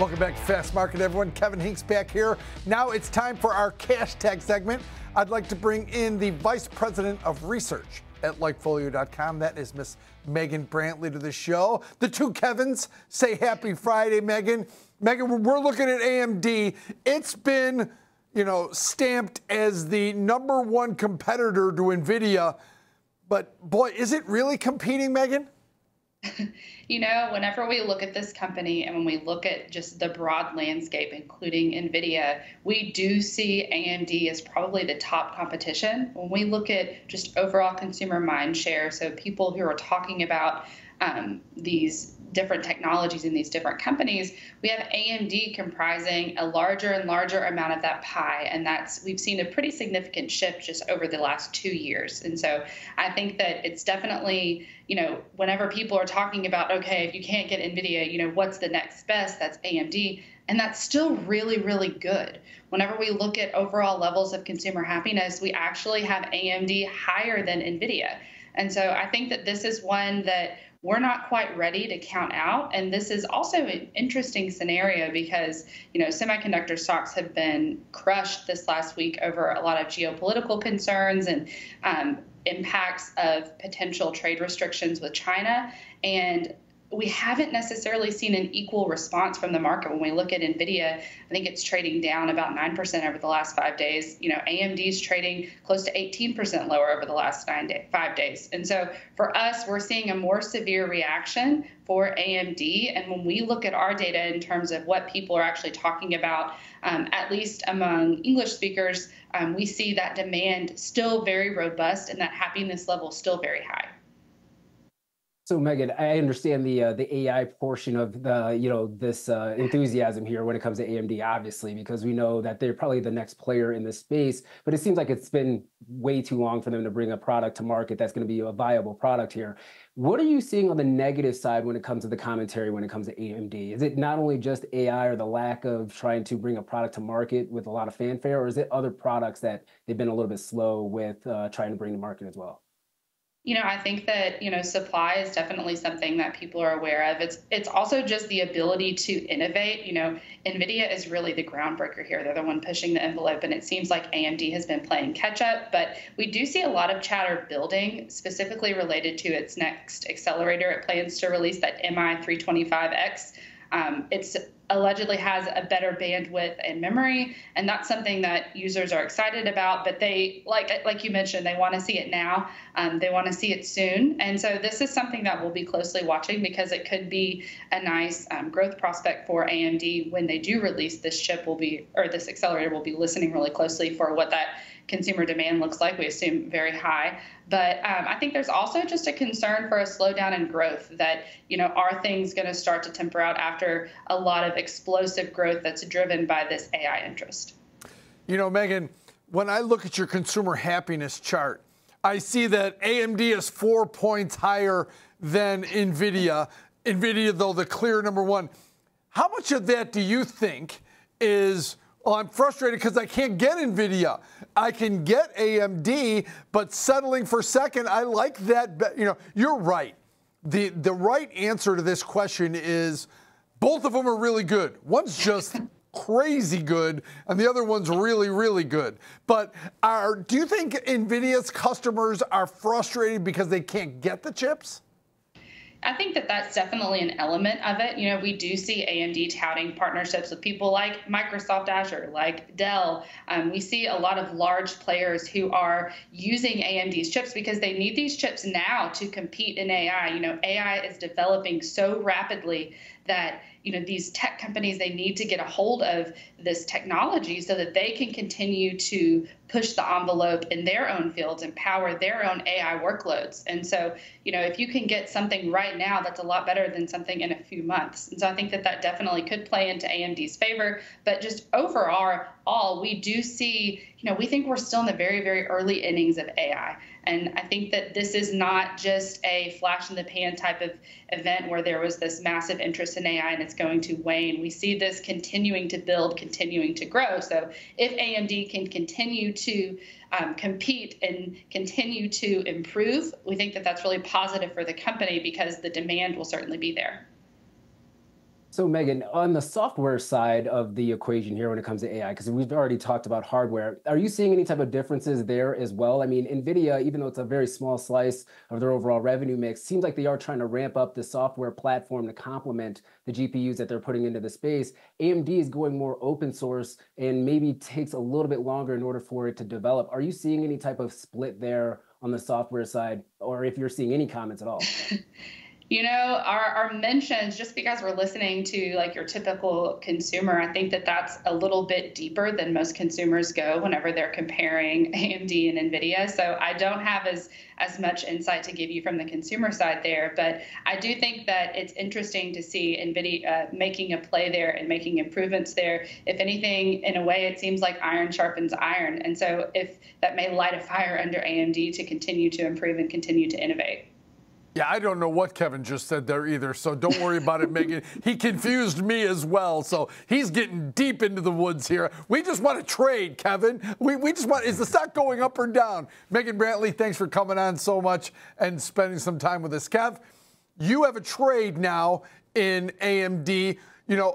Welcome back to Fast Market, everyone. Kevin Hincks back here. Now it's time for our cash tag segment. I'd like to bring in the Vice President of Research at Likefolio.com. That is Miss Megan Brantley to the show. The two Kevins say happy Friday, Megan. Megan, we're looking at AMD. It's been, you know, stamped as the number one competitor to NVIDIA. But boy, is it really competing, Megan? you know, whenever we look at this company and when we look at just the broad landscape, including NVIDIA, we do see AMD as probably the top competition. When we look at just overall consumer mind share, so people who are talking about um, these different technologies in these different companies, we have AMD comprising a larger and larger amount of that pie. And that's, we've seen a pretty significant shift just over the last two years. And so I think that it's definitely, you know, whenever people are talking about, okay, if you can't get NVIDIA, you know, what's the next best? That's AMD. And that's still really, really good. Whenever we look at overall levels of consumer happiness, we actually have AMD higher than NVIDIA. And so I think that this is one that we're not quite ready to count out. And this is also an interesting scenario because, you know, semiconductor stocks have been crushed this last week over a lot of geopolitical concerns and um, impacts of potential trade restrictions with China. And we haven't necessarily seen an equal response from the market. When we look at Nvidia, I think it's trading down about 9% over the last five days. You know, AMD is trading close to 18% lower over the last nine day, five days. And so for us, we're seeing a more severe reaction for AMD. And when we look at our data in terms of what people are actually talking about, um, at least among English speakers, um, we see that demand still very robust and that happiness level still very high. So Megan, I understand the uh, the AI portion of the you know this uh, enthusiasm here when it comes to AMD, obviously, because we know that they're probably the next player in this space. But it seems like it's been way too long for them to bring a product to market that's going to be a viable product here. What are you seeing on the negative side when it comes to the commentary when it comes to AMD? Is it not only just AI or the lack of trying to bring a product to market with a lot of fanfare, or is it other products that they've been a little bit slow with uh, trying to bring to market as well? You know, I think that you know supply is definitely something that people are aware of. It's it's also just the ability to innovate. You know, Nvidia is really the groundbreaker here. They're the one pushing the envelope, and it seems like AMD has been playing catch up. But we do see a lot of chatter building, specifically related to its next accelerator. It plans to release that MI325X. Um, it's allegedly has a better bandwidth and memory and that's something that users are excited about but they like like you mentioned they want to see it now um, they want to see it soon and so this is something that we'll be closely watching because it could be a nice um, growth prospect for amd when they do release this chip will be or this accelerator will be listening really closely for what that consumer demand looks like. We assume very high. But um, I think there's also just a concern for a slowdown in growth that, you know, are things going to start to temper out after a lot of explosive growth that's driven by this AI interest? You know, Megan, when I look at your consumer happiness chart, I see that AMD is four points higher than NVIDIA. NVIDIA, though, the clear number one. How much of that do you think is well, I'm frustrated because I can't get NVIDIA. I can get AMD, but settling for second, I like that. You know, you're right. The, the right answer to this question is both of them are really good. One's just crazy good, and the other one's really, really good. But are, do you think NVIDIA's customers are frustrated because they can't get the chips? I think that that's definitely an element of it. You know, we do see AMD touting partnerships with people like Microsoft Azure, like Dell. Um, we see a lot of large players who are using AMD's chips because they need these chips now to compete in AI. You know, AI is developing so rapidly that you know these tech companies they need to get a hold of this technology so that they can continue to push the envelope in their own fields and power their own AI workloads. And so, you know, if you can get something right now that's a lot better than something in a few months. And so I think that that definitely could play into AMD's favor, but just overall all we do see, you know, we think we're still in the very very early innings of AI. And I think that this is not just a flash in the pan type of event where there was this massive interest in AI and it's going to wane. We see this continuing to build, continuing to grow. So if AMD can continue to um, compete and continue to improve, we think that that's really positive for the company because the demand will certainly be there. So, Megan, on the software side of the equation here when it comes to AI, because we've already talked about hardware, are you seeing any type of differences there as well? I mean, NVIDIA, even though it's a very small slice of their overall revenue mix, seems like they are trying to ramp up the software platform to complement the GPUs that they're putting into the space. AMD is going more open source and maybe takes a little bit longer in order for it to develop. Are you seeing any type of split there on the software side, or if you're seeing any comments at all? you know our, our mentions just because we're listening to like your typical consumer i think that that's a little bit deeper than most consumers go whenever they're comparing amd and nvidia. So i don't have as as much insight to give you from the consumer side there but i do think that it's interesting to see nvidia uh, making a play there and making improvements there. If anything in a way it seems like iron sharpens iron. And so if that may light a fire under amd to continue to improve and continue to innovate yeah, I don't know what Kevin just said there either, so don't worry about it, Megan. He confused me as well, so he's getting deep into the woods here. We just want to trade, Kevin. We, we just want, is the stock going up or down? Megan Brantley, thanks for coming on so much and spending some time with us. Kev, you have a trade now in AMD. You know,